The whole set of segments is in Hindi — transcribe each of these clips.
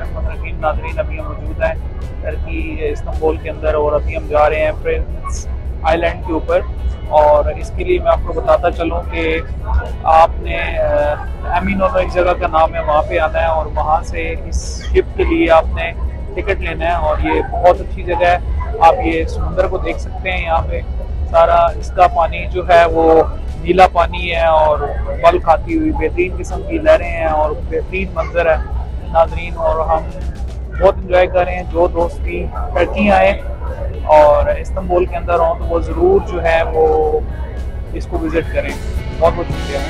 नाजरीन अभी हम मौजूद हैं। टर्की, इस्तंबुल के अंदर और अभी हम जा रहे हैं प्रिंस आइलैंड के ऊपर। और इसके लिए मैं आपको बताता चलूँ कि आपने एमिनो एक जगह का नाम है, वहाँ पे आना है और वहाँ से इस शिप के लिए आपने टिकट लेना है और ये बहुत अच्छी जगह है। आप ये समुंदर को देख सकते हैं, यहाँ पे सारा इसका पानी जो है वो नीला पानी है और बल खाती हुई बेहतरीन किस्म की लहरें हैं और बेहतरीन मंजर है। नाजरीन, और हम बहुत इंजॉय कर रहे हैं। जो दोस्त टर्की आए और इस्तंबुल के अंदर हों तो वो ज़रूर जो है वो इसको विज़िट करें। बहुत बहुत शुक्रिया।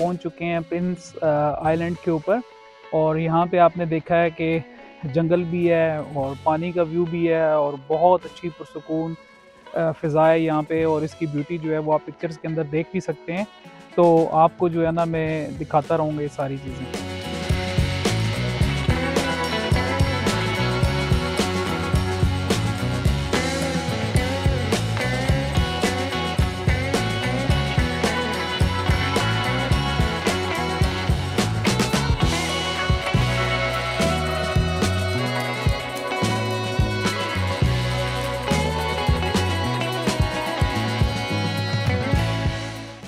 पहुँच चुके हैं प्रिंस आइलैंड के ऊपर। और यहाँ पे आपने देखा है कि जंगल भी है और पानी का व्यू भी है और बहुत अच्छी पुरसकून फ़िज़ा है यहाँ पे और इसकी ब्यूटी जो है वो आप पिक्चर्स के अंदर देख भी सकते हैं। तो आपको जो है ना मैं दिखाता रहूँगा ये सारी चीज़ें।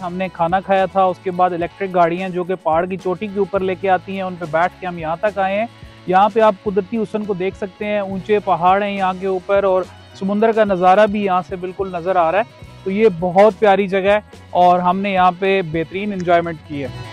हमने खाना खाया था, उसके बाद इलेक्ट्रिक गाड़ियाँ जो कि पहाड़ की चोटी के ऊपर लेके आती हैं, उन पर बैठ के हम यहाँ तक आए हैं। यहाँ पे आप कुदरती हुसन को देख सकते हैं, ऊँचे पहाड़ हैं यहाँ के ऊपर और समुंदर का नज़ारा भी यहाँ से बिल्कुल नज़र आ रहा है। तो ये बहुत प्यारी जगह है और हमने यहाँ पे बेहतरीन इन्जॉयमेंट की है।